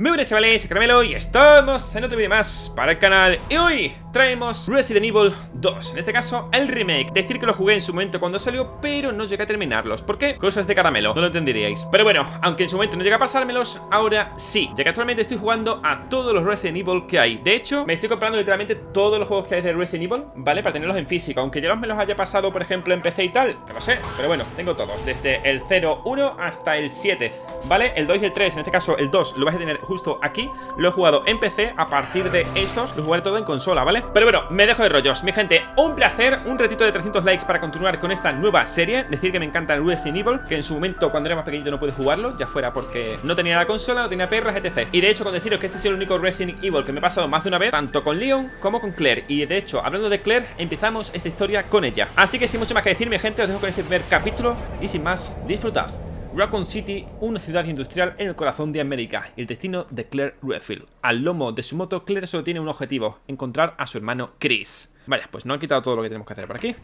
Muy buenas chavales, Caramelo y estamos en otro vídeo más para el canal. Y hoy traemos Resident Evil 2 En este caso, el remake. Decir que lo jugué en su momento cuando salió, pero no llegué a terminarlos. ¿Por qué? Cosas de Caramelo, no lo entenderíais. Pero bueno, aunque en su momento no llegué a pasármelos Ahora sí, ya que actualmente estoy jugando a todos los Resident Evil que hay. De hecho, me estoy comprando literalmente todos los juegos que hay de Resident Evil ¿Vale? Para tenerlos en físico. Aunque ya los me los haya pasado, por ejemplo, en PC y tal No lo sé, pero bueno, tengo todos. Desde el 0, 1 hasta el 7 ¿Vale? El 2 y el 3, en este caso el 2 lo vais a tener justo aquí Lo he jugado en PC, a partir de estos Lo jugaré todo en consola, ¿vale? Pero bueno, me dejo de rollos. Mi gente, un placer, un ratito de 300 likes Para continuar con esta nueva serie. Decir que me encanta el Resident Evil Que en su momento, cuando era más pequeñito, no pude jugarlo Ya fuera porque no tenía la consola, no tenía perras, etc. Y de hecho, con deciros que este ha sido el único Resident Evil Que me he pasado más de una vez Tanto con Leon como con Claire. Y de hecho, hablando de Claire, empezamos esta historia con ella. Así que sin mucho más que decir, mi gente Os dejo con este primer capítulo Y sin más, disfrutad Raccoon City, una ciudad industrial en el corazón de América, y el destino de Claire Redfield. Al lomo de su moto, Claire solo tiene un objetivo, encontrar a su hermano Chris. Vaya, pues no han quitado todo lo que tenemos que hacer por aquí.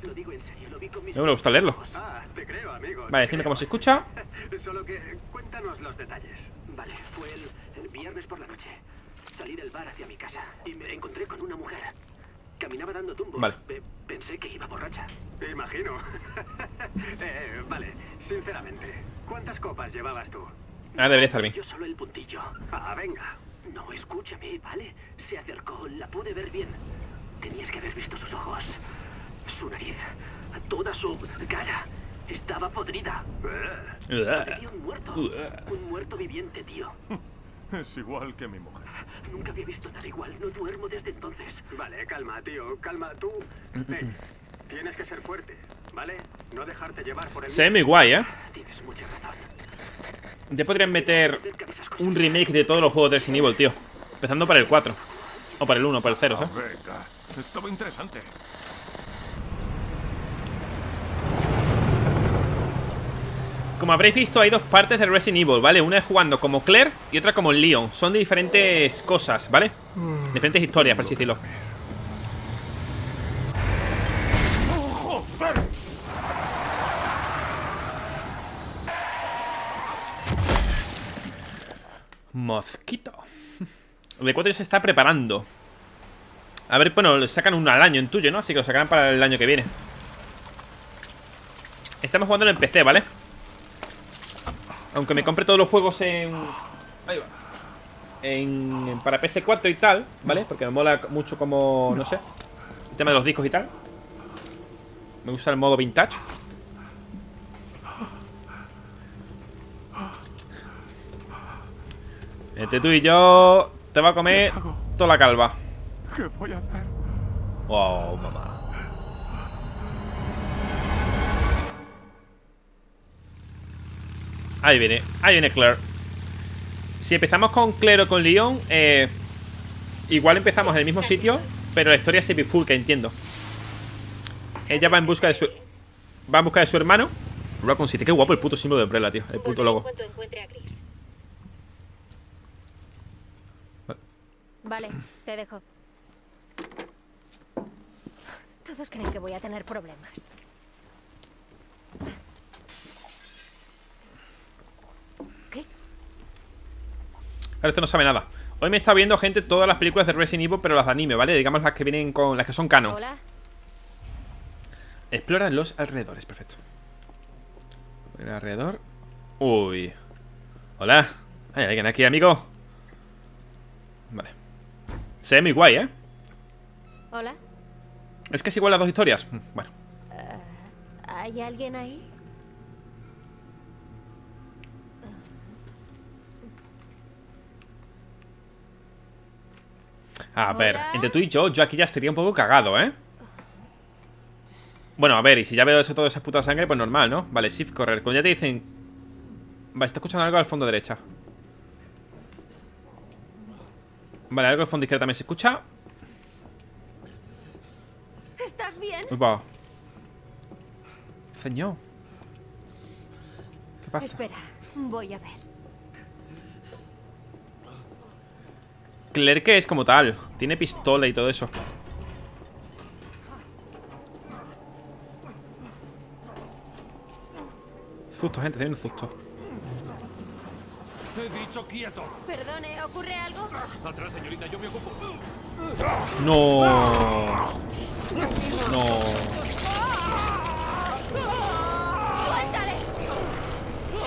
No me gusta leerlo. Ah, te creo, amigo. Vale, decime cómo se escucha. Solo que cuéntanos los detalles. Vale, fue el, el viernes por la noche. Salí del bar hacia mi casa y me encontré con una mujer. Caminaba dando tumbos. Vale. Pe- pensé que iba borracha. Imagino. Eh, vale, sinceramente, ¿cuántas copas llevabas tú? Ah, debería estar bien. Yo solo el puntillo. Ah, venga. No, escúchame, ¿vale? Se acercó, la pude ver bien. Tenías que haber visto sus ojos, su nariz, toda su cara. Estaba podrida. Parecía un muerto. Un muerto viviente, tío. Es igual que mi mujer. Nunca había visto nada igual. No duermo desde entonces. Vale, calma, tío. Calma, tú. Hey, tienes que ser fuerte, ¿vale? No dejarte llevar por el... Se ve muy guay, ¿eh? Tienes mucha razón. Ya podrían meter un remake de todos los juegos de Resident Evil, tío. Empezando para el 4. O para el 1, para el 0, Ah, ¿sabes? venga, estaba interesante. Como habréis visto, hay dos partes de Resident Evil, ¿vale? Una es jugando como Claire y otra como Leon. Son de diferentes cosas, ¿vale? Diferentes historias, por así decirlo. Mosquito. El de 4 se está preparando. A ver, bueno, le sacan uno al año en tuyo, ¿no? Así que lo sacarán para el año que viene. Estamos jugando en PC, ¿vale? Aunque me compre todos los juegos en... Ahí va. En... Para PS4 y tal, ¿vale? Porque me mola mucho como... No sé. El tema de los discos y tal. Me gusta el modo vintage. Entre tú y yo... Te va a comer toda la calva. ¿Qué voy a hacer? Wow, mamá. Ahí viene, ahí viene Claire. Si empezamos con Claire o con Leon, eh, igual empezamos en el mismo sitio, pero la historia es semi-full, que entiendo. Ella va en busca de su. Va en busca de su hermano. Raccoon City, qué guapo el puto símbolo de Umbrella, tío. El puto logo. Vale, te dejo. Todos creen que voy a tener problemas. Ahora este no sabe nada. Hoy me está viendo gente todas las películas de Resident Evil, pero las de anime, ¿vale? Digamos las que vienen con. las que son canon. Hola. Explora los alrededores, perfecto. El alrededor. Uy. Hola. ¿Hay alguien aquí, amigo? Vale. Se ve muy guay, ¿eh? Hola. Es que es igual las dos historias. Mm, Bueno. ¿Hay alguien ahí? A ver, entre tú y yo, yo aquí ya estaría un poco cagado, ¿eh? Bueno, a ver, y si ya veo eso, toda esa puta sangre, pues normal, ¿no? Vale, shift correr. Cuando ya te dicen... Vale, está escuchando algo al fondo derecha. Vale, algo al fondo izquierda también se escucha. ¿Estás bien? Uy, va. Señor. ¿Qué pasa? Espera, voy a ver. Que es como tal. Tiene pistola y todo eso. Susto, gente, tiene un susto. He dicho quieto. Perdone, ¿ocurre algo? Atrás, señorita, yo me ocupo. No. No. ¡Suéltale!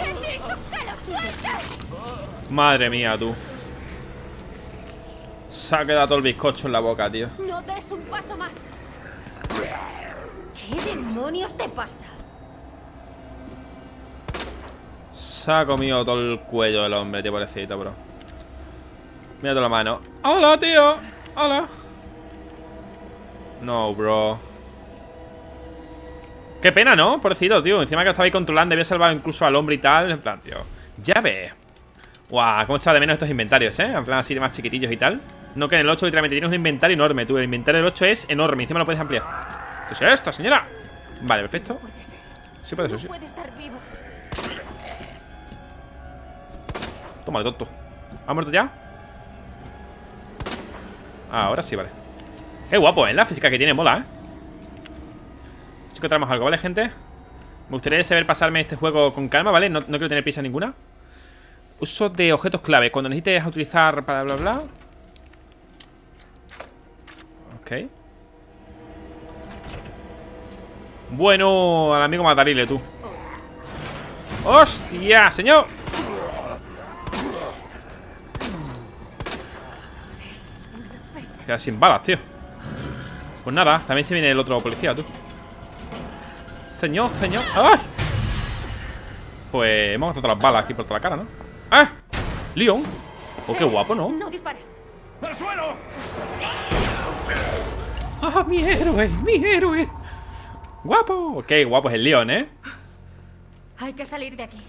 ¡He dicho que lo sueltes! Madre mía, tú. Se ha quedado todo el bizcocho en la boca, tío. No des un paso más. ¿Qué demonios te pasa? Se ha comido todo el cuello del hombre, tío, pobrecito, bro. Mira toda la mano. ¡Hola, tío! ¡Hola! No, bro. Qué pena, ¿no? Pobrecito, tío. Encima que lo estaba ahí controlando, había salvado incluso al hombre y tal. En plan, tío. Ya ve. Guau, cómo echaba de menos estos inventarios, ¿eh? En plan así de más chiquitillos y tal. No que en el 8 literalmente tienes un inventario enorme, tú. El inventario del 8 es enorme. Encima lo puedes ampliar. ¿Qué es esto, señora? Vale, perfecto. Puede ser. Sí puede ser, no sí. puede estar vivo. Toma, tonto. ¿Ha muerto ya? Ah, ahora sí, vale. Qué guapo, ¿eh? La física que tiene mola, ¿eh? Si encontramos algo, ¿vale, gente? Me gustaría saber pasarme este juego con calma, ¿vale? No, no quiero tener prisa ninguna. Uso de objetos clave. Cuando necesites utilizar para bla bla. Ok. Bueno, al amigo Matarile, tú. ¡Hostia, señor! Queda sin balas, tío. Pues nada, también se viene el otro policía, tú. Señor, señor. ¡Ay! Pues hemos gastado todas las balas aquí por toda la cara, ¿no? ¡Ah! Leon. Oh, qué guapo, ¿no? no dispares. ¡Al suelo! ¡Ah, mi héroe! ¡Mi héroe! ¡Guapo! Qué guapo es el Leon, ¿eh? Hay que salir de aquí.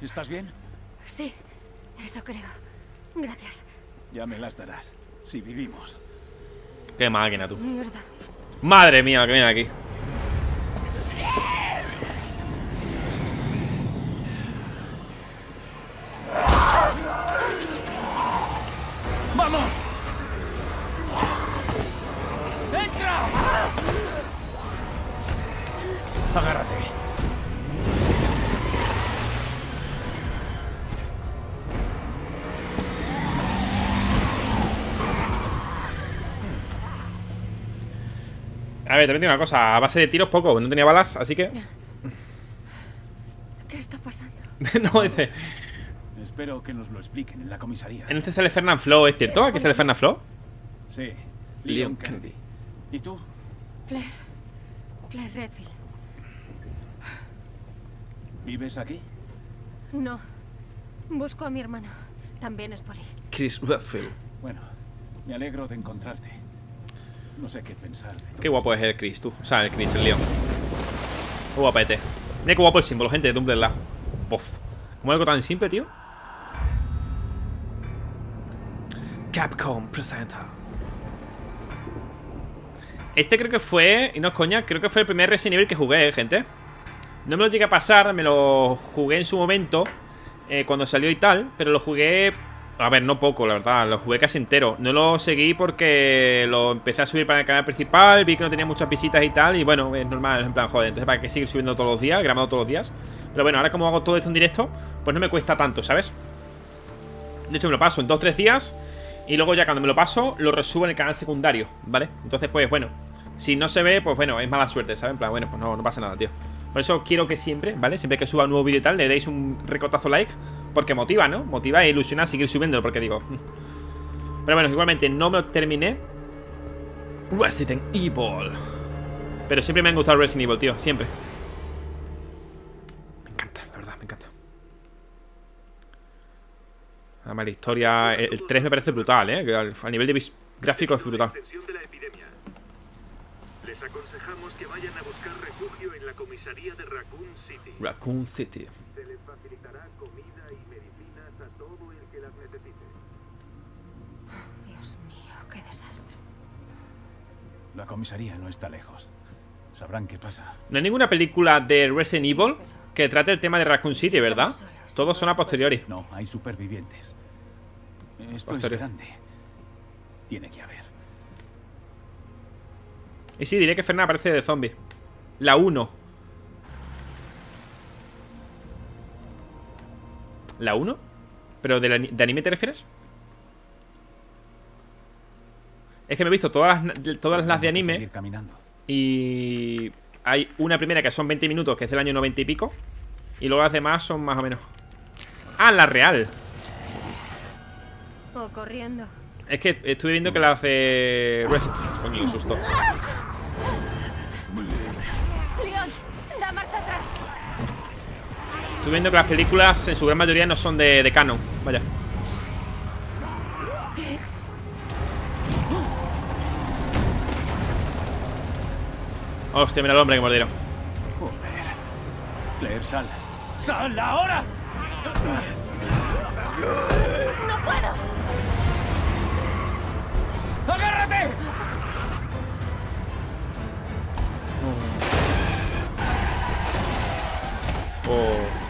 ¿Estás bien? Sí, eso creo. Gracias. Ya me las darás. Si vivimos. Qué máquina, tú. Mierda. Madre mía, que viene aquí. ¡Vamos! Agárrate. A ver, también tiene una cosa. A base de tiros, poco. No tenía balas, así que. ¿Qué está pasando? no, dice. Espero que nos lo expliquen en la comisaría. En este sale Fernand Flo, ¿es cierto? ¿Aquí sale Fernand Flo? Sí, Leon Leon Kennedy. ¿Y tú? Claire. Claire Redfield. ¿Vives aquí? No. Busco a mi hermano. También es poli. Chris Redfield. Bueno, me alegro de encontrarte. No sé qué pensar. Qué guapo es el Chris, tú. O sea, el Chris, el Leon. Qué guapete. Mira qué guapo el símbolo, gente, de Lab. Bof. ¿Cómo algo tan simple, tío? Capcom presenta. Este creo que fue, y no es coña, creo que fue el primer Resident Evil que jugué, eh, gente. No me lo llegué a pasar, me lo jugué en su momento, eh, cuando salió y tal, pero lo jugué, a ver, no poco, la verdad, lo jugué casi entero. No lo seguí porque lo empecé a subir para el canal principal, vi que no tenía muchas visitas y tal, y bueno, es normal, en plan, joder, entonces para que seguir subiendo todos los días, grabando todos los días. Pero bueno, ahora como hago todo esto en directo, pues no me cuesta tanto, ¿sabes? De hecho, me lo paso en 2-3 días y luego ya cuando me lo paso, lo resubo en el canal secundario, ¿vale? Entonces, pues bueno, si no se ve, pues bueno, es mala suerte, ¿sabes? En plan, bueno, pues no, no pasa nada, tío. Por eso quiero que siempre, ¿vale? Siempre que suba un nuevo vídeo y tal, le deis un recotazo like. Porque motiva, ¿no? Motiva e ilusiona a seguir subiéndolo, porque digo... "Mm". Pero bueno, igualmente no me lo terminé. Resident Evil. Pero siempre me han gustado Resident Evil, tío, siempre. Me encanta, la verdad, me encanta. Además, la historia... El, el 3 me parece brutal, ¿eh? A nivel de gráfico es brutal. extensión de la epidemia. Les aconsejamos que vayan a buscar refugio en la comisaría de Raccoon City. Raccoon City. Se les facilitará comida y medicinas a todo el que las necesite. Dios mío, qué desastre. La comisaría no está lejos. Sabrán qué pasa. No hay ninguna película de Resident Evil que trate el tema de Raccoon City, ¿verdad? solos, Todos son a posteriori. No, hay supervivientes. Esto Posterior. es grande. Tiene que haber. Y sí, diré que Fernan aparece de zombie. La 1. ¿La 1? ¿Pero de, la- de anime te refieres? Es que me he visto todas las, todas las de anime. Y hay una primera que son 20 minutos, que es del año 90 y pico. Y luego las demás son más o menos. Ah, la real. O corriendo. Es que estuve viendo que las de. Resident Coño, susto. Estuve viendo que las películas en su gran mayoría no son de, de canon. Vaya. Hostia, mira el hombre que mordieron. Joder. Claire, sal. ¡Sal ahora! ¡No puedo! ¡Agárrate! Oh.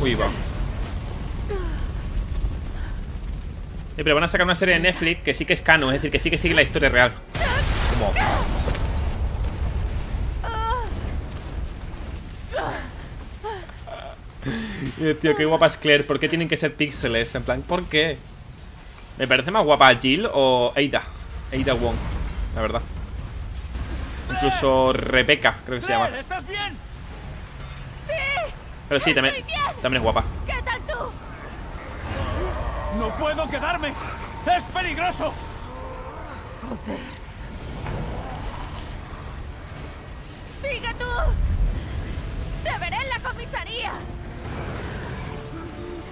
Uy, va. Eh, pero van a sacar una serie de Netflix que sí que es canon, es decir, que sí que sigue la historia real. Como... Eh, Tío, qué guapa es Claire. ¿Por qué tienen que ser píxeles? En plan, ¿por qué? Me parece más guapa Jill o Ada. Ada Wong, la verdad. Incluso Rebecca, creo que se llama. ¿estás bien? ¡Sí! Pero sí, también, también es guapa. ¿Qué tal tú? ¡No puedo quedarme! ¡Es peligroso! ¡Sigue tú! ¡Te veré en la comisaría!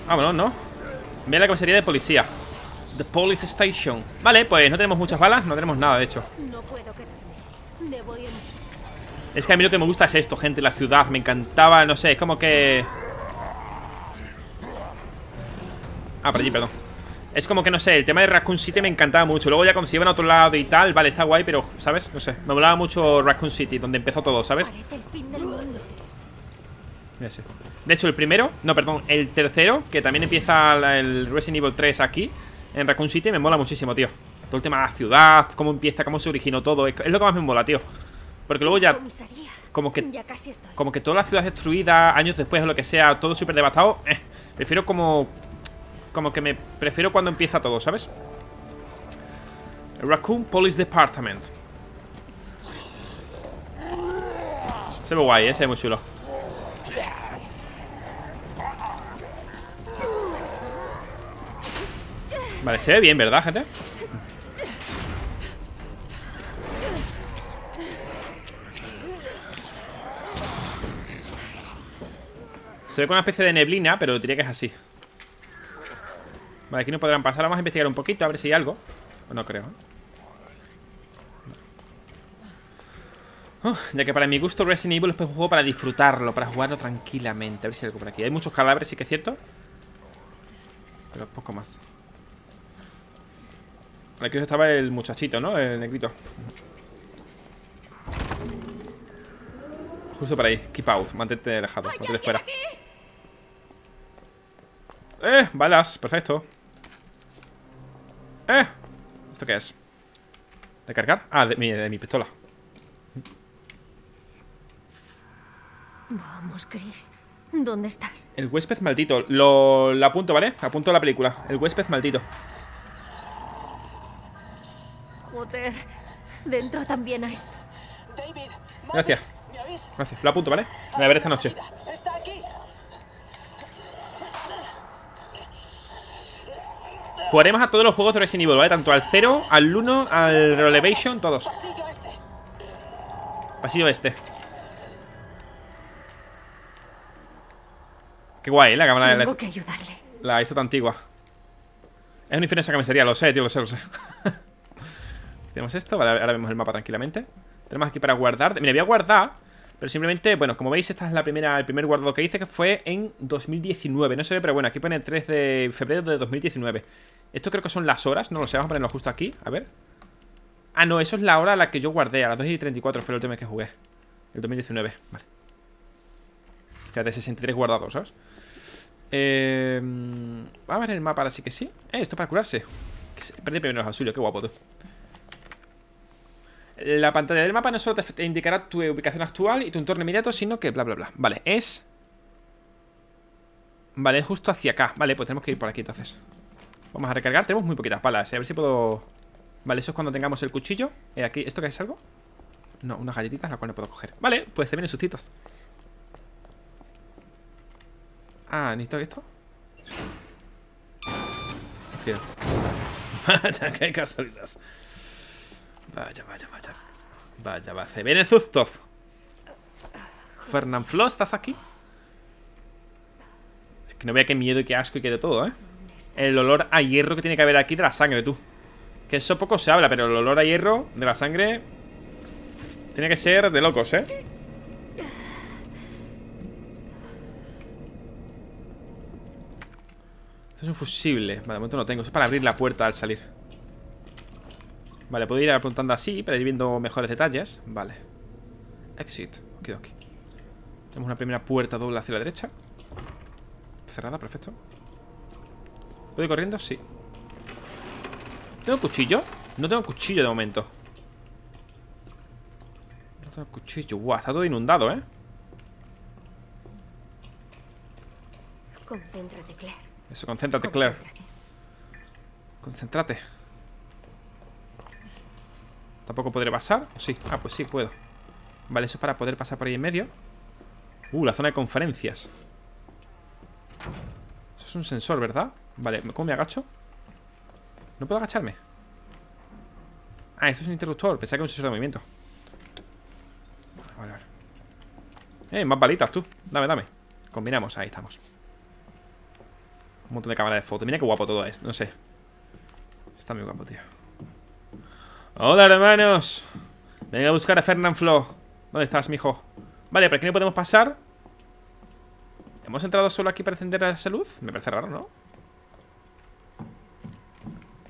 Vámonos, ¿no? Ve a la comisaría de policía. The Police Station. Vale, pues no tenemos muchas balas, no tenemos nada, de hecho. No puedo quedarme. Debo irme. Es que a mí lo que me gusta es esto, gente, la ciudad. Me encantaba, no sé, es como que... Ah, por allí, perdón. Es como que, no sé, el tema de Raccoon City me encantaba mucho. Luego ya cuando se iban a otro lado y tal, vale, está guay, pero, ¿sabes? No sé, me molaba mucho Raccoon City, donde empezó todo, ¿sabes? Parece el fin del mundo. Mira ese. De hecho, el primero, no, perdón, el tercero, que también empieza el Resident Evil 3 aquí, en Raccoon City, me mola muchísimo, tío. Todo el tema de la ciudad, cómo empieza, cómo se originó todo, es lo que más me mola, tío. Porque luego ya, como que como que toda la ciudad destruida, años después o lo que sea, todo súper devastado, eh, prefiero como... Como que me prefiero cuando empieza todo, ¿sabes? Raccoon Police Department. Se ve guay, ¿eh? Se ve muy chulo. Vale, se ve bien, ¿verdad, gente? Se ve con una especie de neblina, pero diría que es así. Vale, aquí no podrán pasar. Vamos a investigar un poquito, a ver si hay algo. O no creo. ya que para mi gusto Resident Evil es un juego para disfrutarlo, para jugarlo tranquilamente. A ver si hay algo por aquí. Hay muchos cadáveres, sí que es cierto. Pero poco más. Aquí estaba el muchachito, ¿no? El negrito. Justo por ahí. Keep out. Mantente alejado. ¡Hay Mantente fuera. aquí! ¡Eh! Balas. Perfecto. ¡Eh! ¿Esto qué es? ¿De cargar? Ah, de mi, de mi pistola. Vamos, Chris. ¿Dónde estás? El huésped maldito. Lo, lo apunto, ¿vale? Apunto la película. El huésped maldito. Joder. Dentro también hay. David, Gracias. Gracias. Lo apunto, ¿vale? Me voy a ver esta noche. salida. Está aquí. Jugaremos a todos los juegos de Resident Evil, ¿vale? Tanto al 0, al 1, al Relevation, todos. Pasillo este. Qué guay, ¿eh? La cámara de la, que ayudarle. la hizo tan antigua. Es un infierno esa camisería, lo sé, tío, lo sé, lo sé. Tenemos esto, vale, ahora vemos el mapa tranquilamente. Tenemos aquí para guardar. Mira, voy a guardar, pero simplemente, bueno, como veis, esta es la primera, el primer guardado que hice, que fue en 2019. No se ve, pero bueno, aquí pone 3 de febrero de 2019. Esto creo que son las horas, no lo sé, vamos a ponerlo justo aquí, a ver. Ah, no, eso es la hora a la que yo guardé, a las 2 y 34 fue el último vez que jugué. El 2019, vale. Fíjate, 63 guardados, ¿sabes? Eh, va a ver el mapa ahora sí que sí. Eh, esto para curarse. Perdí primero los auxilios, qué guapo tú. La pantalla del mapa no solo te, indicará tu ubicación actual y tu entorno inmediato, sino que bla bla bla. Vale, es. Vale, es justo hacia acá. Vale, pues tenemos que ir por aquí entonces. Vamos a recargar. Tenemos muy poquitas balas. eh, A ver si puedo. Vale, eso es cuando tengamos el cuchillo. Eh, aquí, ¿esto qué es algo? No, unas galletitas, la cual no puedo coger. Vale, pues te vienen sustitos. Ah, ¿necesito esto? Quiero. Vaya, qué casualidad. Vaya, vaya, vaya. Vaya, vaya. Sustos. Fernand Flo, ¿estás aquí? Es que no vea qué miedo y qué asco y qué de todo, ¿eh? El olor a hierro que tiene que haber aquí de la sangre, tú. Que eso poco se habla, pero el olor a hierro de la sangre tiene que ser de locos, ¿eh? Esto es un fusible. Vale, de momento no tengo. Eso es para abrir la puerta al salir. Vale, puedo ir apuntando así para ir viendo mejores detalles. Vale. Exit. Ok, ok. Tenemos una primera puerta doble hacia la derecha. Cerrada, perfecto. ¿Puedo ir corriendo? Sí. ¿Tengo cuchillo? No tengo cuchillo de momento. No tengo cuchillo. Guau, está todo inundado, ¿eh? Concéntrate, Claire. Eso, concéntrate, Claire. Concéntrate. ¿Tampoco podré pasar? ¿O sí? Ah, pues sí, puedo. Vale, eso es para poder pasar por ahí en medio. Uh, la zona de conferencias. Eso es un sensor, ¿verdad? Vale, ¿cómo me agacho? ¿No puedo agacharme? Ah, esto es un interruptor. Pensaba que era un sensor de movimiento. Vale, vale. Eh, más balitas, tú. Dame, dame. Combinamos, ahí estamos. Un montón de cámaras de fotos. Mira qué guapo todo esto. No sé. Está muy guapo, tío. Hola, hermanos. Venga a buscar a Fernand Flo. ¿Dónde estás, mijo? Vale, por aquí no podemos pasar. ¿Hemos entrado solo aquí para encender esa luz? Me parece raro, ¿no?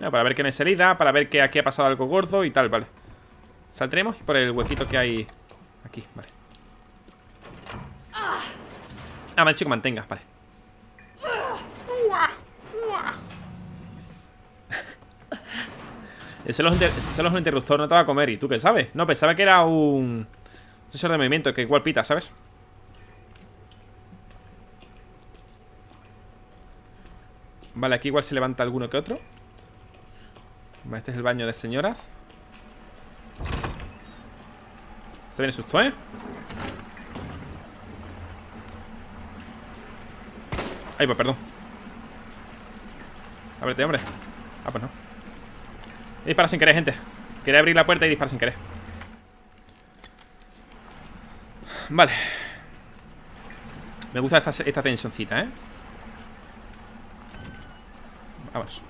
No, para ver que no hay salida, para ver que aquí ha pasado algo gordo y tal, vale. Saldremos por el huequito que hay aquí, vale. Ah, dicho que mantengas, vale. Ese es, ese es un interruptor, no te va a comer. ¿Y tú qué sabes? No, pensaba que era un sensor de movimiento que igual pita, ¿sabes? Vale, aquí igual se levanta alguno que otro. Vale, Este es el baño de señoras. Se viene susto, ¿eh? Ay, pues perdón. Ábrete, hombre. Ah, pues no. Dispara sin querer, gente. Quería abrir la puerta y dispara sin querer. Vale. Me gusta esta, esta tensioncita, ¿eh? Vamos.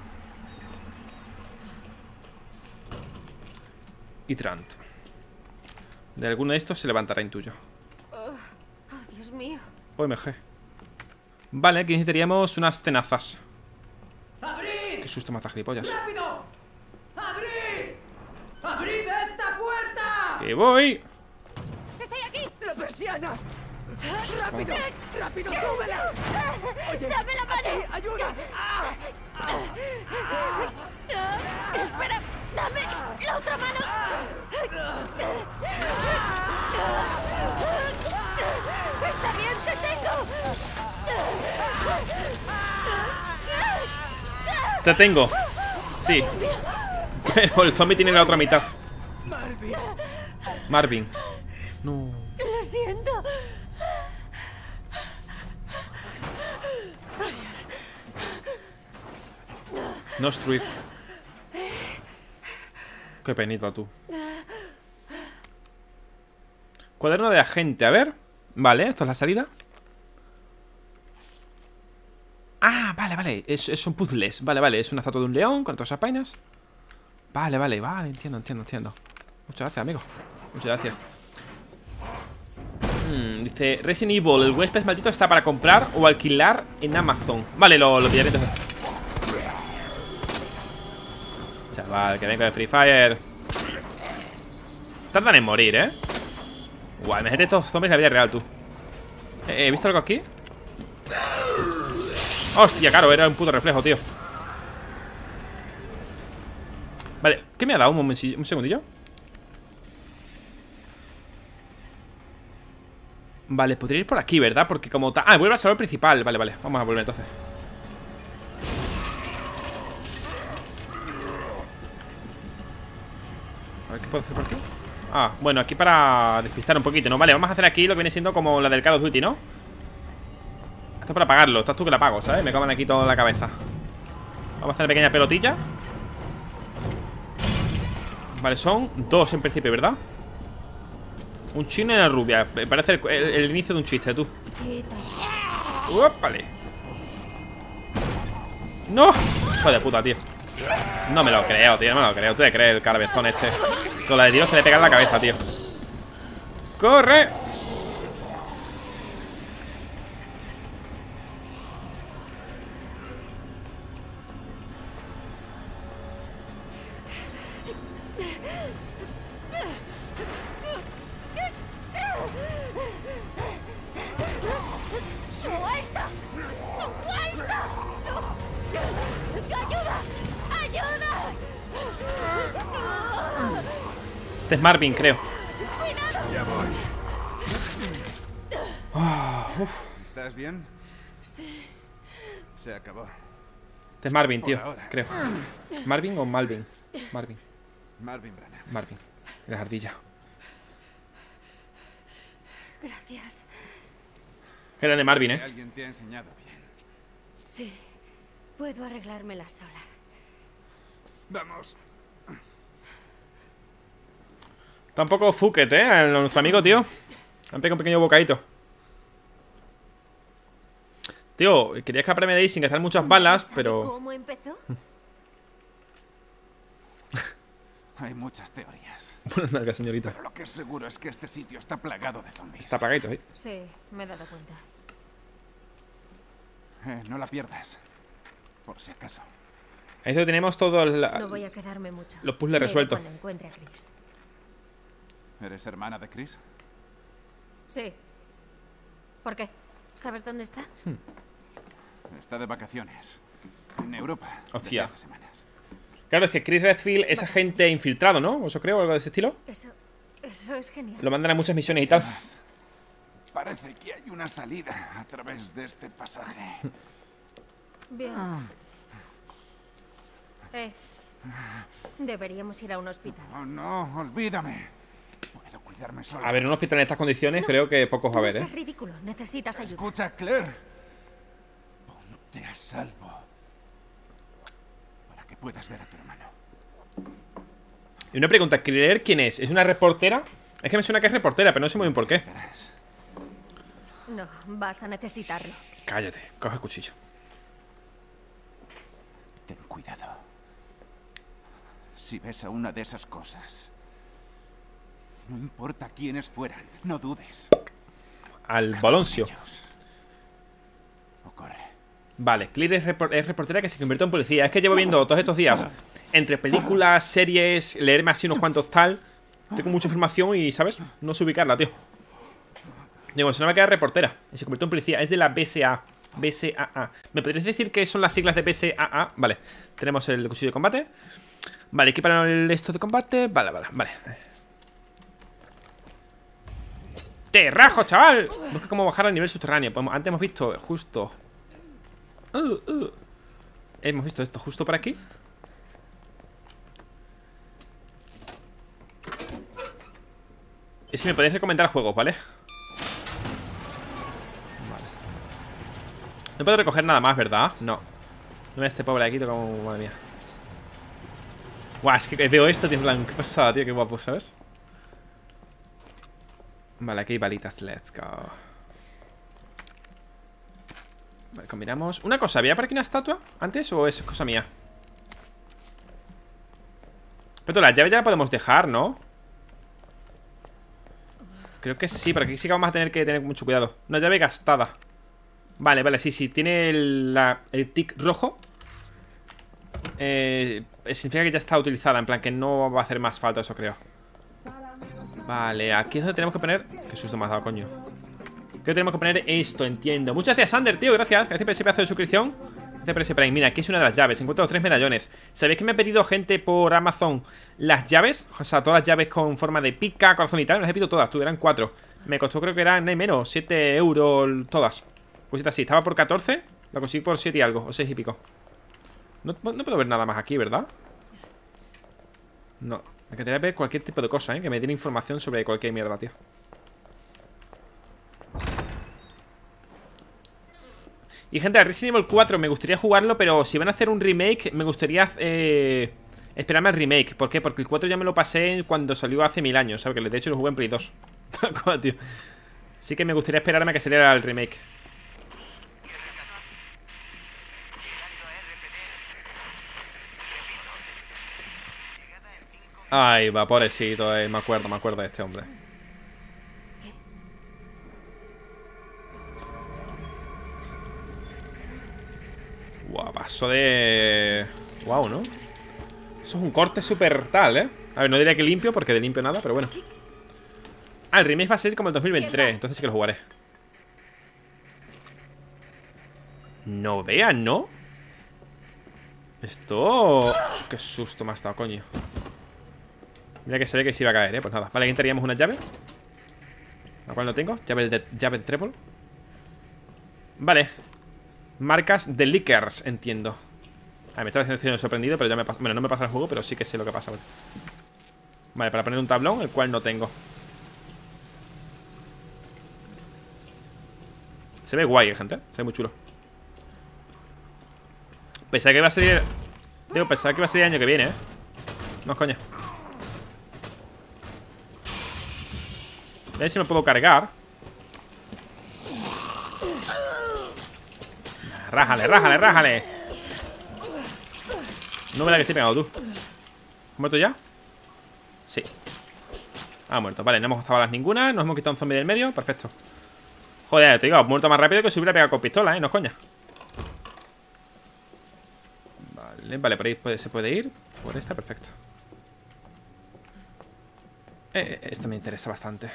Y Trant. De alguno de estos se levantará intuyo. Oh, Dios mío. OMG. Vale, aquí necesitaríamos unas tenazas. ¡Abrid! Qué susto mata gilipollas. ¡Rápido! ¡Abrid! ¡Abrid esta puerta! ¡Que voy! ¡Estoy aquí! ¡La persiana! ¡Rápido! ¡Rápido, súbela! Oye, ¡Dame la mano! aquí, ¡Ayuda! ¡Ah! Ah, ¡Espera! ¡Dame la otra mano! ¡Está bien, te tengo! Te tengo. Sí. Pero el zombie tiene la otra mitad. ¡Marvin! Marvin. No. Lo siento. No obstruir. Qué penita tú. Cuaderno de agente, a ver. Vale, esto es la salida. Ah, vale, vale. Es, es- son puzzles. Vale, vale. Es una estatua de un león con todas esas vainas. Vale, vale, vale. Entiendo, entiendo, entiendo. Muchas gracias, amigo. Muchas gracias. Hmm, dice Resident Evil, el huésped maldito está para comprar o alquilar en Amazon. Vale, lo, lo. Chaval, que vengo de Free Fire. Tardan en morir, ¿eh? Guay, me estos zombies en la vida real, tú. Eh, ¿He visto algo aquí? Hostia, claro, era un puto reflejo, tío Vale, ¿qué me ha dado? Un, un segundillo Vale, podría ir por aquí, ¿verdad? Porque como. Ah, vuelve al salón principal Vale, vale, vamos a volver entonces A ver, ¿qué puedo hacer por aquí? Ah, bueno, aquí para despistar un poquito, ¿no? Vale, vamos a hacer aquí lo que viene siendo como la del Call of Duty, ¿no? Esto es para apagarlo, estás tú que la apago, ¿sabes? Me coman aquí toda la cabeza Vamos a hacer una pequeña pelotilla Vale, son dos en principio, ¿verdad? Un chino y una rubia Me Parece el, inicio de un chiste, tú. ¡Vale! ¡No! Hijo de puta, tío No me lo creo, tío, no me lo creo ¿Tú te crees el cabezón este? Con la de tiros que le pega en la cabeza, tío ¡Corre! Marvin, creo ¿Estás bien? Sí. Se acabó. Este es Marvin, tío, ahora. creo ¿Marvin o Malvin? Marvin, Marvin Branagh. Marvin La ardilla Gracias. Era de Marvin, ¿eh? Alguien te ha enseñado bien. Sí. Puedo arreglármela sola. Vamos. Tampoco Fuket, ¿eh? Nuestro amigo, tío Han pegado un pequeño bocadito Tío, quería escaparme de ahí sin gastar muchas balas ¿Sabe Pero... ¿Cómo empezó? Hay muchas teorías. Buenas nalgas, señorita Pero lo que es seguro es que este sitio está plagado de zombies. Está apagadito, ¿eh? Sí, me he dado cuenta. Eh, no la pierdas. Por si acaso. Ahí tenemos todos la- No voy a quedarme mucho. los puzzles resueltos. Cuando encuentre a Chris. ¿Eres hermana de Chris? Sí. ¿Por qué? ¿Sabes dónde está? Está de vacaciones. En Europa. Hostia. hace semanas. Claro, es que Chris Redfield es agente infiltrado, ¿no? Eso creo, algo de ese estilo Eso. Eso es genial. Lo mandan a muchas misiones y tal Parece que hay una salida a través de este pasaje. Bien. Eh. Deberíamos ir a un hospital. Oh, no, olvídame. Puedo cuidarme solo. A ver, un hospital en estas condiciones creo que pocos va a haber, ¿eh? seas ridículo. Necesitas ayuda. Escucha, Claire. Ponte a salvo. Para que puedas ver a tu hermano. Y una pregunta, ¿Claire quién es? ¿Es una reportera? Es que me suena que es reportera, pero no sé muy bien por qué. No, vas a necesitarlo. Cállate, coge el cuchillo Ten cuidado. Si ves a una de esas cosas, no importa quiénes fueran, no dudes. Al Boloncio. Vale, Claire es, repor- es reportera que se convirtió en policía. Es que llevo viendo todos estos días Entre películas, series, leerme así unos cuantos tal. Tengo mucha información y, ¿sabes? No sé ubicarla, tío. Digo, se no me queda reportera. Y se convirtió en policía, es de la BSA BSAA ¿Me podrías decir qué son las siglas de BSAA? Vale, tenemos el cuchillo de combate. Vale, equiparon el esto de combate. Vale, vale, vale ¡Te rajo, chaval! Busca cómo bajar al nivel subterráneo Pues antes hemos visto justo Uh, uh. Hemos visto esto justo por aquí Y si me podéis recomendar juegos, ¿vale? Vale No puedo recoger nada más, ¿verdad? No No me este pobre aquí como... Madre mía Guau, es que veo esto, tío, en plan ¿Qué pasa, tío? Qué guapo, ¿sabes? Vale, aquí hay balitas, let's go. Vale, combinamos. Una cosa, ¿había por aquí una estatua antes o es cosa mía? Pero la llave ya la podemos dejar, ¿no? Creo que sí, pero aquí sí que vamos a tener que tener mucho cuidado. Una llave gastada. Vale, vale, sí, sí, tiene el, la- el tic rojo. Eh, Significa que ya está utilizada En plan, que no va a hacer más falta eso, creo Vale, aquí es donde tenemos que poner Qué susto me has dado, coño. Que tenemos que poner esto, entiendo. Muchas gracias, Sander, tío, gracias. Gracias por ese pedazo de suscripción. Gracias por ese Mira, aquí es una de las llaves. Encuentro los tres medallones. ¿Sabéis que me ha pedido gente por Amazon las llaves? O sea, todas las llaves con forma de pica, corazón y tal. Me las he pedido todas, tú, eran cuatro. Me costó, creo que eran, no hay menos 7 euros todas. Cositas así, estaba por 14 Lo conseguí por 7 y algo, o 6 y pico. No, no puedo ver nada más aquí, ¿verdad? No, me quedaría ver cualquier tipo de cosa, ¿eh? Que me den información sobre cualquier mierda, tío Y gente, Resident Evil 4 me gustaría jugarlo Pero si van a hacer un remake, me gustaría eh, Esperarme al remake ¿Por qué? Porque el 4 ya me lo pasé cuando salió hace mil años ¿Sabes? Que de hecho lo jugué en Play 2 tío Así que me gustaría esperarme a que saliera el remake Ay, va, pobrecito, eh. me acuerdo, me acuerdo de este hombre. Guau, paso de... Guau, ¿no? Eso es un corte súper tal, ¿eh? A ver, no diría que limpio, porque de limpio nada, pero bueno. Ah, el remake va a ser como el 2023, entonces sí que lo jugaré. No vean, ¿no? Esto... Qué susto me ha estado, coño. Mira que se ve que se iba a caer, ¿eh? Pues nada. Vale, aquí entraríamos una llave. La cual no tengo. Llave de, llave de trébol. Vale. Marcas de Lickers, entiendo. Ah, me estaba haciendo sorprendido, pero ya me pasa. Bueno, no me pasa el juego, pero sí que sé lo que pasa. Vale. vale, para poner un tablón, el cual no tengo. Se ve guay, gente. Se ve muy chulo. Pensaba que iba a salir. Digo, pensaba que iba a salir el año que viene, ¿eh? No es A ver si me puedo cargar. Rájale, rájale, rájale. No me la que estoy pegado tú. Muerto ya? Sí. Ha muerto, vale, no hemos gastado balas ninguna. Nos hemos quitado un zombie del medio, perfecto. Joder, te digo, muerto más rápido que si hubiera pegado con pistola, eh, no es coña. Vale, vale, por ahí se puede ir. Por esta, perfecto eh, esto me interesa bastante.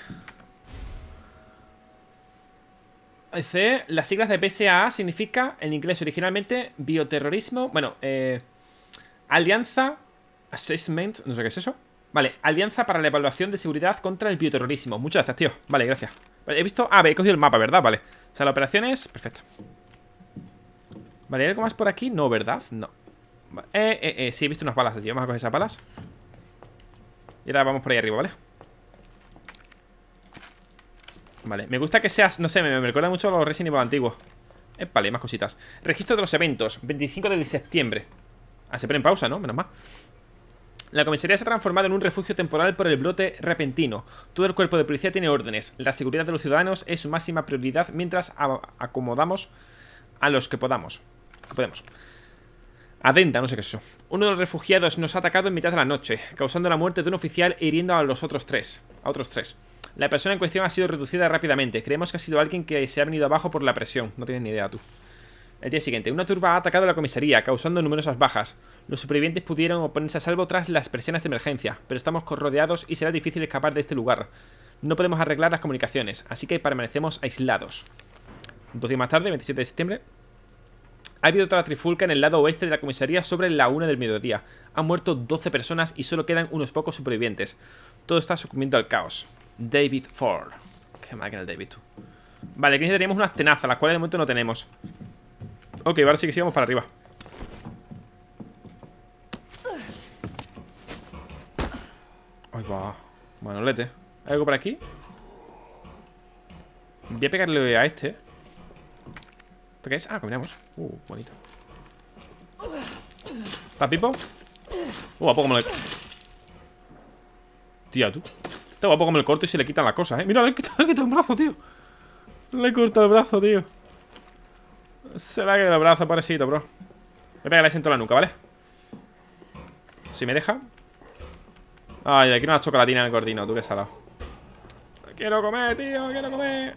C, las siglas de PSA significa en inglés originalmente bioterrorismo. Bueno, eh, Alianza Assessment, no sé qué es eso. Vale, Alianza para la Evaluación de Seguridad contra el Bioterrorismo. Muchas gracias, tío. Vale, gracias. he visto. Ah, he cogido el mapa, ¿verdad? Vale. O sea, la operación es. Perfecto. Vale, ¿hay algo más por aquí? No, ¿verdad? No. Eh, eh, eh. Sí, he visto unas balas allí. Vamos a coger esas balas. Y ahora vamos por ahí arriba. Vale, me gusta que seas, no sé, me, recuerda mucho a los Resident Evil antiguos eh, Vale, más cositas Registro de los eventos, 25 de septiembre Ah, se pone en pausa, ¿no? Menos mal la comisaría se ha transformado en un refugio temporal por el brote repentino. Todo el cuerpo de policía tiene órdenes. La seguridad de los ciudadanos es su máxima prioridad mientras acomodamos a los que podamos. Que podemos. Adenda, no sé qué es eso. Uno de los refugiados nos ha atacado en mitad de la noche, causando la muerte de un oficial e hiriendo a los otros tres. A otros tres. La persona en cuestión ha sido reducida rápidamente. Creemos que ha sido alguien que se ha venido abajo por la presión. No tienes ni idea tú. El día siguiente, una turba ha atacado la comisaría, causando numerosas bajas. Los supervivientes pudieron ponerse a salvo tras las presiones de emergencia, pero estamos rodeados y será difícil escapar de este lugar. No podemos arreglar las comunicaciones, así que permanecemos aislados. Dos días más tarde, 27 de septiembre, ha habido otra trifulca en el lado oeste de la comisaría sobre la una del mediodía. Han muerto 12 personas y solo quedan unos pocos supervivientes. Todo está sucumbiendo al caos. David Ford. Qué máquina el David, tú. Vale, aquí necesitaríamos unas tenazas, las cuales de momento no tenemos. Ok, ahora sí que sigamos para arriba. Ay, va. Manolete. ¿Hay algo por aquí? Voy a pegarle a este. ¿Esto qué es? Ah, combinamos. Uh, bonito. ¿Está Pipo? Uh, a poco me lo... Tía, tú. Este guapo como el corto y se le quitan las cosas, ¿eh? Mira, le he quitado, el brazo, tío. Le he cortado el brazo, tío. Se le ha quedado el brazo, pobrecito, bro. Voy a pegarle en toda la nuca, ¿vale? Si me deja. Ay, aquí una chocolatina en el gordino, tú qué salado. Quiero comer, tío, quiero comer.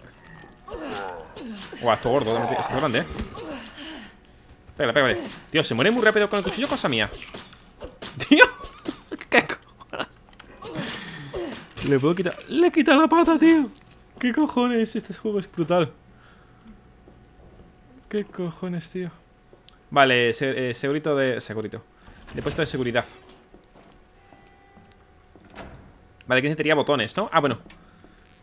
Guau, esto gordo, esto grande, eh. Pégale, pégale. Tío, se muere muy rápido con el cuchillo, cosa mía. Tío. ¿Qué Le puedo quitar. Le he quitado la pata, tío. ¿Qué cojones? Este juego es brutal. ¿Qué cojones, tío? Vale, se- eh, segurito de... Segurito. Depósito de seguridad. Vale, que necesitaría botones, ¿no? Ah, bueno.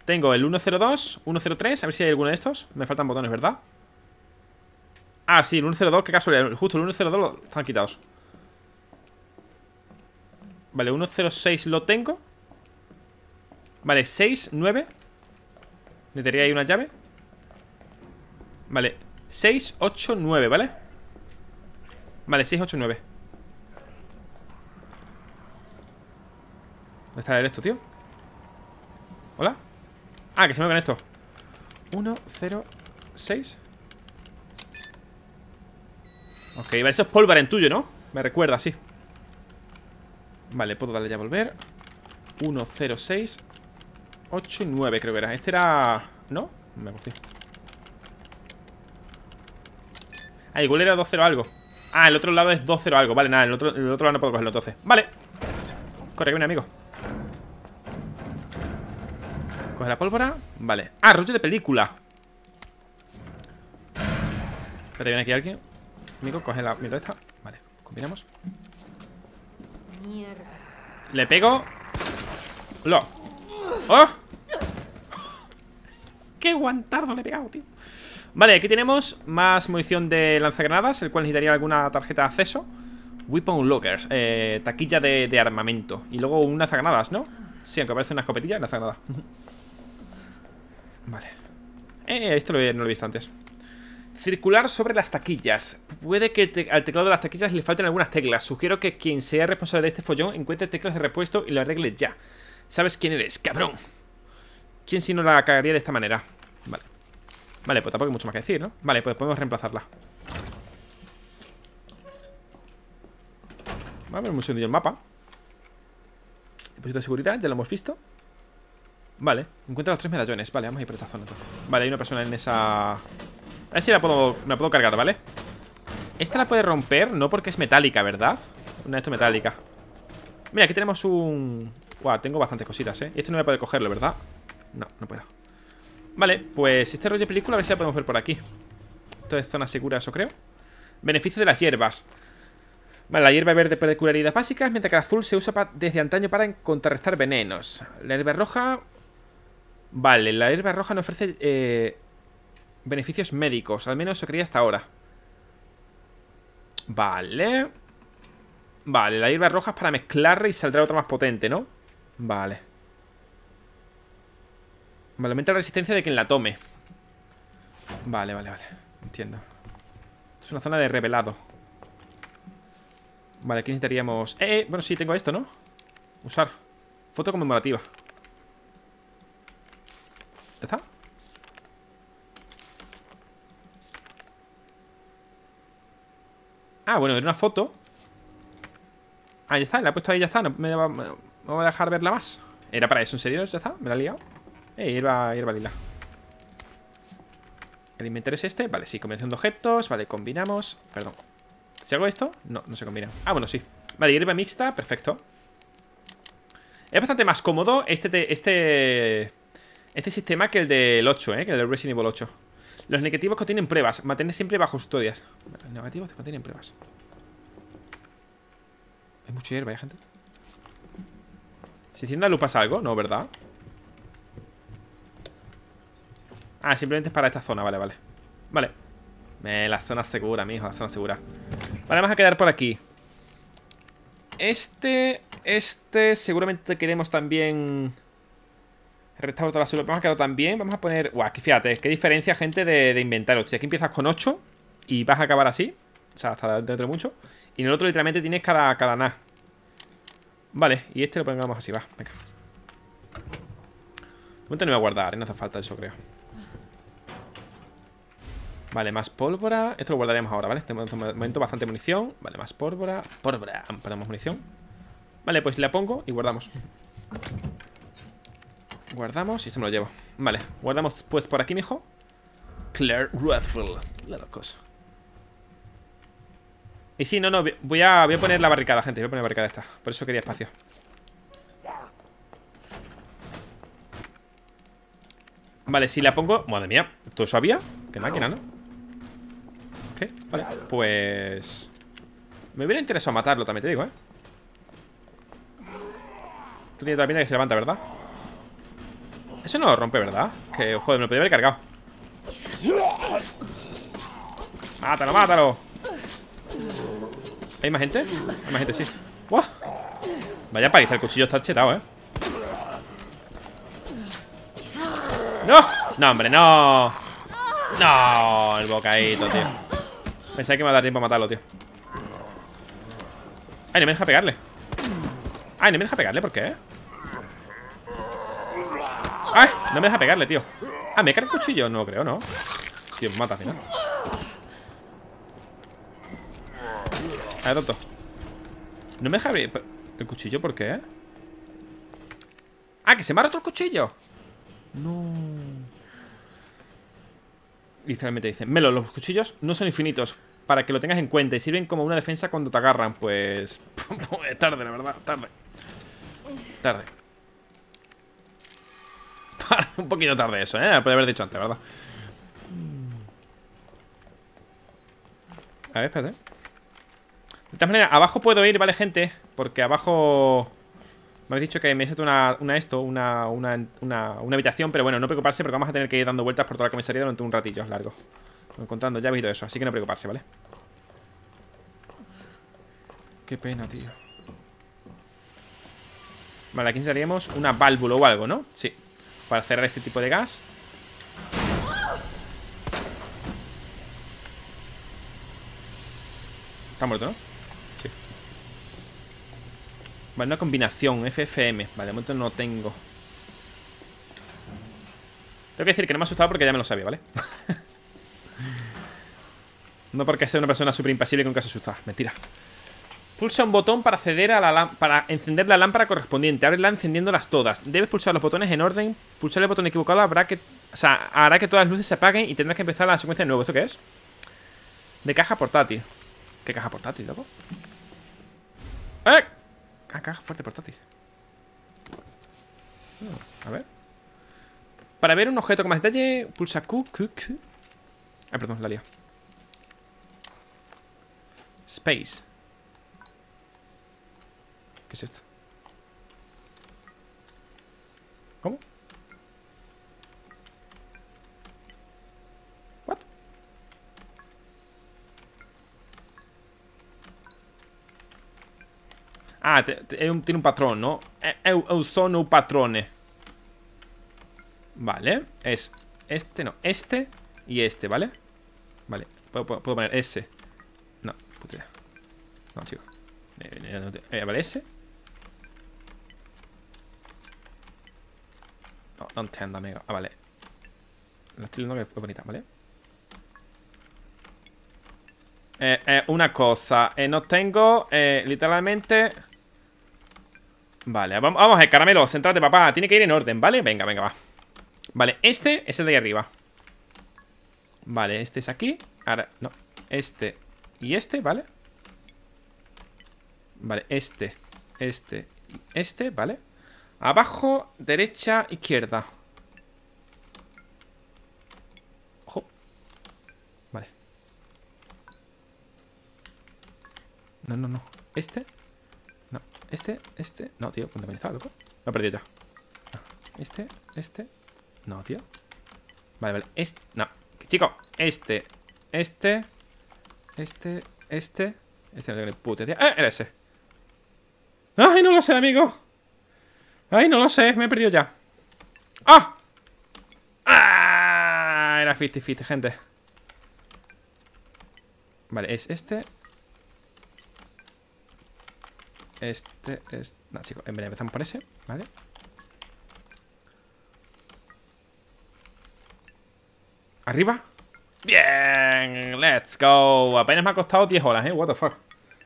Tengo el 102, 103. A ver si hay alguno de estos. Me faltan botones, ¿verdad? Ah, sí, el 102, qué casualidad. Justo el 102 lo están quitados. Vale, 106 lo tengo. Vale, 6, 9. Necesitaría ahí una llave. Vale, 6, 8, 9, ¿vale? Vale, 6, 8, 9. ¿Dónde está el esto, tío? ¿Hola? Ah, que se me con esto 1, 0, 6 Ok, vale, eso es pólvora en tuyo, ¿no? Me recuerda, sí Vale, puedo darle ya a volver 1, 0, 6 8 y 9 creo que era. Este era... ¿No? Me confío Ah, igual era 2, 0 algo. Ah, el otro lado es 2, 0 algo. Vale, nada, el otro, el otro lado no puedo cogerlo entonces. Vale. Corre, que viene, amigo. Coge la pólvora. Vale. Ah, rollo de película. Espera, viene aquí alguien. Amigo, coge la mierda esta. Vale, combinamos. Mierda. Le pego. Lo. ¡Oh! ¡Qué guantardo le he pegado, tío! Vale, aquí tenemos más munición de lanzagranadas El cual necesitaría alguna tarjeta de acceso Weapon Lockers eh, Taquilla de, armamento Y luego un lanzagranadas, ¿no? Sí, aunque parece una escopetilla, lanzagranadas Vale Eh, esto no lo he visto antes Circular sobre las taquillas. Puede que al teclado de las taquillas le falten algunas teclas. Sugiero que quien sea responsable de este follón encuentre teclas de repuesto y lo arregle ya. ¿Sabes quién eres, cabrón? ¿Quién si no la cagaría de esta manera? Vale. Vale, pues tampoco hay mucho más que decir, ¿no? Vale, pues podemos reemplazarla. Vamos a ver un el mapa. Depósito de seguridad, ya lo hemos visto. Vale, encuentra los tres medallones. Vale, vamos a ir por esta zona entonces. Vale, hay una persona en esa... A ver si la puedo, la puedo cargar, ¿vale? Esta la puede romper, no porque es metálica, ¿verdad? Una esto metálica Mira, aquí tenemos un... Guau, tengo bastantes cositas, ¿eh? Y esto no voy a poder cogerlo, ¿verdad? No, no puedo Vale, pues este rollo de película a ver si la podemos ver por aquí. Esto es zona segura, eso creo. Beneficio de las hierbas. Vale, la hierba verde heridas básicas Mientras que la azul se usa desde antaño para contrarrestar venenos. La hierba roja... Vale, la hierba roja no ofrece... eh, Beneficios médicos, al menos eso creía hasta ahora. Vale. Vale, la hierba roja es para mezclarla y saldrá otra más potente, ¿no? Vale Vale, aumenta la resistencia de quien la tome Vale, vale, vale Entiendo Esto es una zona de revelado Vale, aquí necesitaríamos... Eh, eh, bueno, sí, tengo esto, ¿no? Usar Foto conmemorativa ¿Ya está? Ah, bueno, era una foto Ah, ya está, la he puesto ahí, ya está No me, me voy a dejar verla más Era para eso, ¿en serio? ¿Ya está? ¿Me la he liado? Eh, hierba, hierba lila. El inventario es este. Vale, sí, combinación de objetos. Vale, combinamos. Perdón. Si hago esto, no, no se combina. Ah, bueno, sí. Vale, hierba mixta, perfecto. Es bastante más cómodo este, te- este, este sistema que el del 8, ¿eh? Que el del Resident Evil 8 Los negativos contienen pruebas. Mantener siempre bajo custodias. Los negativos contienen pruebas. Hay mucha hierba, ¿eh, gente? ¿Si enciende la luz pasa algo? No, ¿verdad? Ah, simplemente es para esta zona, vale, vale. Vale. Eh, La zona segura, mijo, la zona segura. Vale, vamos a quedar por aquí. Este Este Seguramente queremos también Restaurar toda la salud Vamos a quedar también Vamos a poner Guau, que fíjate Qué diferencia, gente, de, de inventario. Si aquí empiezas con 8 Y vas a acabar así O sea, hasta dentro de mucho Y en el otro literalmente tienes cada, cada nada. Vale, y este lo pongamos así, va, venga. Momento no voy a guardar, ¿eh? no hace falta eso, creo Vale, más pólvora. Esto lo guardaremos ahora, ¿vale? De momento, bastante munición. Vale, más pólvora. Pólvora, ponemos munición. Vale, pues la pongo y guardamos. Guardamos y esto me lo llevo. Vale, guardamos pues por aquí, mijo. Claire Redfield La y sí, no, no, voy a, voy a poner la barricada, gente. Voy a poner la barricada esta, por eso quería espacio. Vale, si la pongo... Madre mía, ¿tú sabía? Qué máquina, ¿no? Vale, pues... Me hubiera interesado matarlo, también te digo, ¿eh? Tú tienes pinta que se levanta, ¿verdad? Eso no lo rompe, ¿verdad? Que, joder, me lo podría haber cargado Mátalo, mátalo ¿Hay más gente? Hay más gente, sí ¡Wow! Vaya paliza, el cuchillo está chetado, ¿eh? ¡No! No, hombre, no No, el bocadito, tío Pensé que me iba a dar tiempo a matarlo, tío Ay, no me deja pegarle Ay, no me deja pegarle, ¿por qué? Ay, no me deja pegarle, tío Ah, ¿me cae el cuchillo? No creo, ¿no? Tío, me mata al final A ver, tonto No me deja abrir el cuchillo, ¿por qué? Ah, que se me ha roto el cuchillo No Literalmente dice Melo, los cuchillos no son infinitos Para que lo tengas en cuenta Y sirven como una defensa cuando te agarran Pues... tarde, la verdad, tarde Tarde Un poquito tarde eso, ¿eh? Puede haber dicho antes, ¿verdad? A ver, espérate De todas maneras, abajo puedo ir, ¿vale, gente? Porque abajo... Me habéis dicho que me he hecho una, una esto, una, una, una, habitación Pero bueno, no preocuparse porque vamos a tener que ir dando vueltas por toda la comisaría durante un ratillo largo Encontrando ya y todo eso, así que no preocuparse, ¿vale? Qué pena, tío Vale, aquí necesitaríamos una válvula o algo, ¿no? Sí Para cerrar este tipo de gas Está muerto, ¿no? Vale, una combinación FFM Vale, de momento no tengo Tengo que decir que no me ha asustado porque ya me lo sabía, ¿vale? no porque sea una persona súper impasible que nunca se asusta Mentira Pulsa un botón para acceder a la para encender la lámpara correspondiente. Ábrela encendiéndolas todas. Debes pulsar los botones en orden. Pulsar el botón equivocado habrá que, o sea, hará que todas las luces se apaguen y tendrás que empezar la secuencia de nuevo. ¿Esto qué es? De caja portátil. ¿Qué caja portátil, loco? ¡Eh! Ah, caja fuerte portátil. a ver. Para ver un objeto con más detalle, pulsa Q, Q, Q. Ah, perdón, la lía. Space. ¿Qué es esto? ¿Cómo? Ah, tiene un patrón, ¿no? Eu, eu un patrone Vale Es este, no, este y este, ¿vale? Vale, puedo, poner ese No, puta No, chico eh, Vale, ese No, no entiendo, amigo. Ah, vale. La estoy viendo que es bonita, ¿vale? Eh, eh, una cosa. Eh, no tengo, eh, literalmente... Vale, vamos, a ver, caramelo. Céntrate, papá. Tiene que ir en orden, ¿vale? Venga, venga, va. Vale, este es el de ahí arriba. Vale, este es aquí. Ahora, no. Este y este, ¿vale? Vale, este, este este, ¿vale? Abajo, derecha, izquierda Ojo Vale No, no, no Este este, este. No, tío, ¿dónde me está, loco? Lo he perdido ya. Este, este. No, tío. Vale, vale. Este, no. Chico, este Este Este, este. Este no tengo ni puta tío ¡Eh, era ese! ¡Ay, no lo sé, amigo! Ay, no lo sé, me he perdido ya. ¡Ah! ¡Ah! Era 50-50, gente. Vale, es este Este es... No, chicos, en vez de empezamos por ese Vale ¿Arriba? ¡Bien! ¡Let's go! Apenas me ha costado 10 horas, ¿eh? What the fuck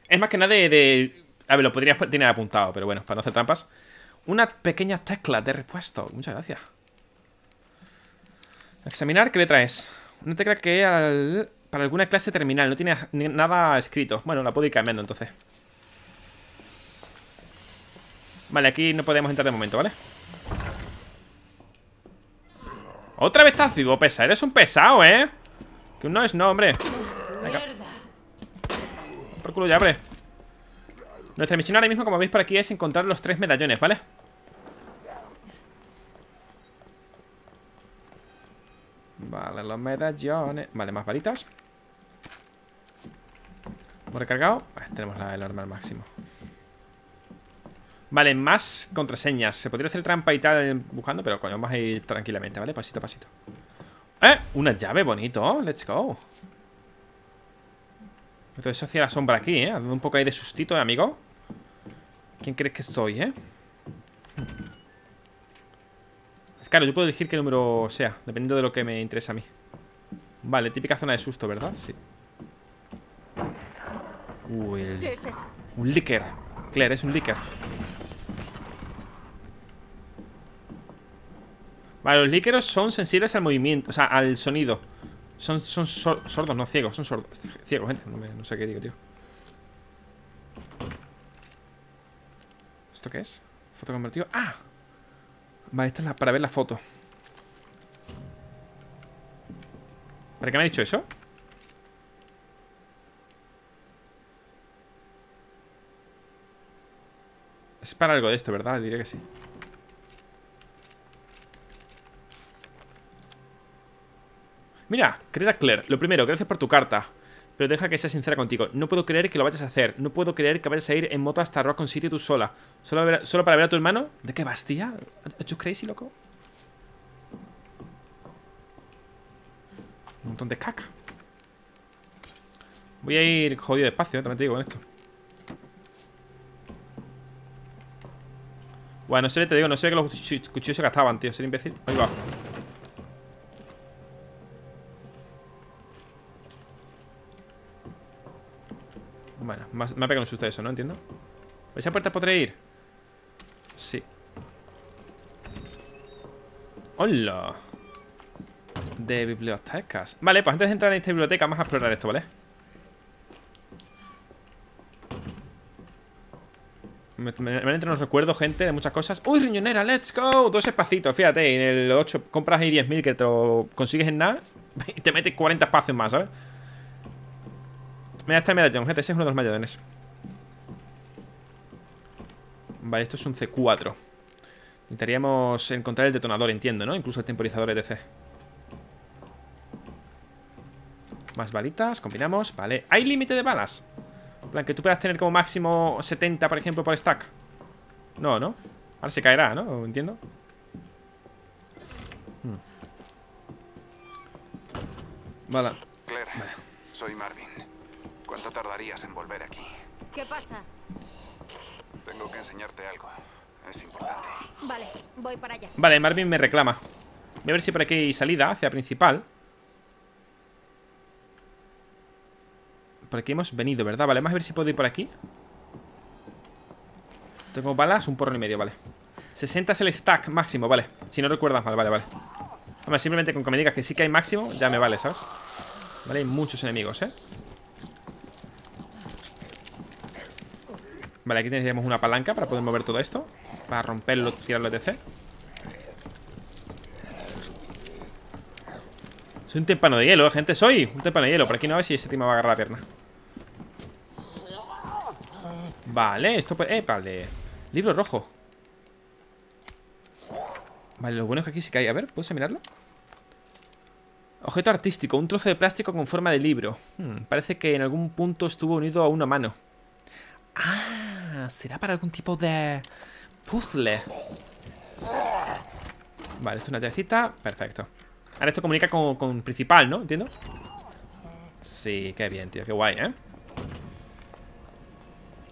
Es más que nada de... A ver, lo podrías tener apuntado Pero bueno, para no hacer trampas una pequeña tecla de repuesto. Muchas gracias. Examinar, ¿qué letra es? Una tecla que al, para alguna clase terminal. No tiene nada escrito. Bueno, la puedo ir cambiando entonces. Vale, aquí no podemos entrar de momento, ¿vale? Otra vez estás vivo, pesa. Eres un pesado, ¿eh? Que no es no, hombre. Por culo ya, hombre. Nuestra misión ahora mismo, como veis por aquí, es encontrar los tres medallones, ¿vale? Vale, los medallones Vale, más balitas Hemos recargado Tenemos la, el arma al máximo Vale, más contraseñas Se podría hacer trampa y tal buscando Pero coño, vamos a ir tranquilamente, ¿vale? Pasito a pasito ¡Eh! Una llave, bonito Let's go Entonces eso hacía la sombra aquí, ¿eh? Dando un poco ahí de sustito, ¿eh, amigo? ¿Quién crees que soy, eh? Claro, yo puedo elegir qué número sea Dependiendo de lo que me interesa a mí Vale, típica zona de susto, ¿verdad? Sí Uy, el... ¿Qué es eso? Un licker Claire, es un licker Vale, los líqueros son sensibles al movimiento O sea, al sonido Son, son sor- sordos, no ciegos, son sordos Ciegos, gente, no sé qué digo, tío ¿Esto qué es? Foto convertido ¡Ah! Vale, esta es la, para ver la foto ¿Para qué me ha dicho eso? Es para algo de esto, ¿verdad? Diría que sí Mira, querida Claire, lo primero, gracias por tu carta. Pero deja que sea sincera contigo. No puedo creer que lo vayas a hacer. No puedo creer que vayas a ir en moto hasta Raccoon City tú sola. ¿Solo, para ver a tu hermano? ¿De qué vas, tía? ¿Are you crazy, loco? Un montón de caca. Voy a ir jodido despacio, eh, también te digo con esto. Bueno, no ve, te digo, no ve que los cuchillos se gastaban, tío. Ser imbécil. Ahí va Bueno, me ha pegado un susto eso, ¿no? Entiendo ¿Esa puerta podré ir? Sí ¡Hola! De bibliotecas Vale, pues antes de entrar en esta biblioteca Vamos a explorar esto, ¿vale? Me, me, me los recuerdos, gente, de muchas cosas ¡Uy, riñonera! ¡Let's go! Dos espacitos, fíjate En el 8 compras ahí 10.000 que te lo consigues en nada Y te metes 40 espacios más, ¿sabes? Mira, está el medallón, gente Ese es uno de los medallones Vale, esto es un C4 Necesitaríamos encontrar el detonador, entiendo, ¿no? Incluso el temporizador ETC Más balitas, combinamos Vale, ¿hay límite de balas? En plan, que tú puedas tener como máximo 70, por ejemplo, por stack No, ¿no? Ahora se caerá, ¿no? Entiendo Hmm. Vale Claire, soy Marvin. ¿Cuánto tardarías en volver aquí? ¿Qué pasa? Tengo que enseñarte algo. Es importante. Vale, voy para allá. Vale, Marvin me reclama Voy a ver si por aquí hay salida hacia principal Por aquí hemos venido, ¿verdad? Vale, vamos a ver si puedo ir por aquí Tengo balas, un porrón y medio, vale 60 es el stack máximo, vale Si no recuerdas mal, vale, vale Hombre, simplemente con que me digas que sí que hay máximo Ya me vale, ¿sabes? Vale, hay muchos enemigos, ¿eh? Vale, aquí tendríamos una palanca para poder mover todo esto. Para romperlo, tirarlo de Soy un témpano de hielo, ¿eh, gente Soy un témpano de hielo. Por aquí no a ver si ese me va a agarrar la pierna. Vale, esto puede... Eh, vale. Libro rojo. Vale, lo bueno es que aquí que hay. A ver, ¿puedes mirarlo? Objeto artístico, un trozo de plástico con forma de libro. Hmm, Parece que en algún punto estuvo unido a una mano. Ah, será para algún tipo de puzzle Vale, esto es una llavecita. Perfecto. Ahora esto comunica con, con principal, ¿no? ¿Entiendo? Sí, qué bien, tío, qué guay, ¿eh?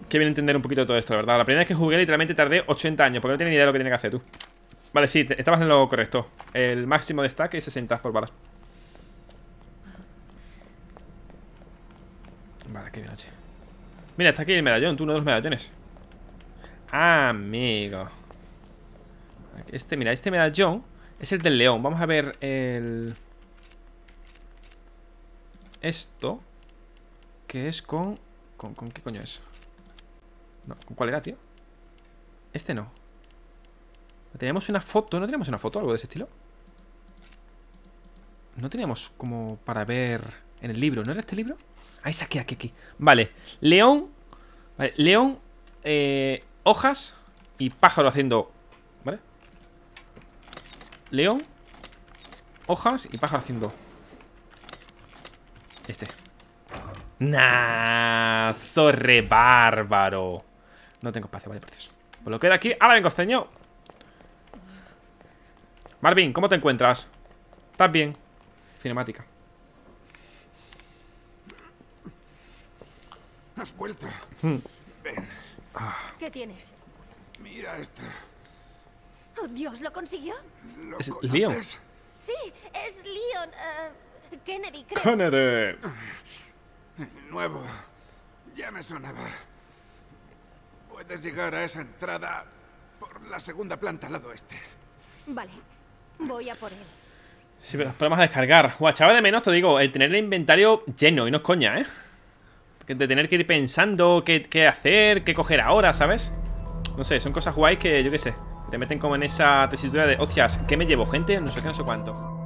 Qué bien entender un poquito todo esto, la verdad. La primera vez que jugué literalmente tardé 80 años Porque no tenía ni idea de lo que tenía que hacer, tú. Vale, sí, estabas en lo correcto. El máximo de stack es 60 por balas Vale, qué bien, oye Mira, está aquí el medallón, tú, uno de los medallones Amigo Este, mira, este medallón Es el del león, vamos a ver el... Esto Que es con... ¿Con, con qué coño es? No, ¿con cuál era, tío? Este no Tenemos una foto, ¿no tenemos una foto? Algo de ese estilo No teníamos como para ver en el libro. ¿No era este libro? Ah, es aquí, aquí, aquí. Vale. León. Vale. León. eh, hojas. Y pájaro haciendo. ¿Vale? León. Hojas y pájaro haciendo. Este. Nah. Sorre bárbaro. No tengo espacio, vale, precioso. Pues lo queda aquí. Ahora vengo, costeño. Marvin, ¿cómo te encuentras? ¿Estás bien? Cinemática. Has vuelto. ¿Qué tienes? Mira esto. Oh, Dios, ¿lo consiguió? ¿Lo Es? Leon. Sí, es Leon. eh, Kennedy, creo. Kennedy. Nuevo. Ya me sonaba. Puedes llegar a esa entrada por la segunda planta al lado este. Vale, voy a por él. Sí, pero podemos descargar. Guau, echaba de menos, te digo, el tener el inventario lleno y no es coña, ¿eh? De tener que ir pensando qué, qué hacer, qué coger ahora, ¿sabes? No sé, son cosas guays que yo qué sé. Te meten como en esa tesitura de, hostias, ¿qué me llevo, gente? No sé qué, no sé cuánto.